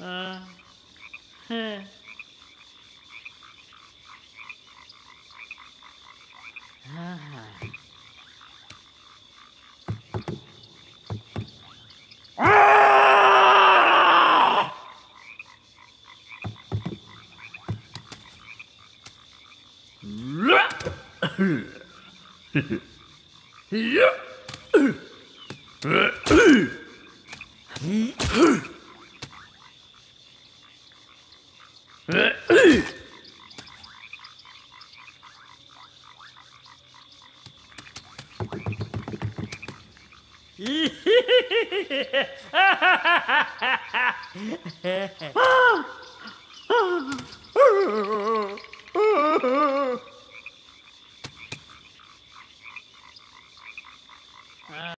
Uh, huh. ah. yeah. Uh. Ah!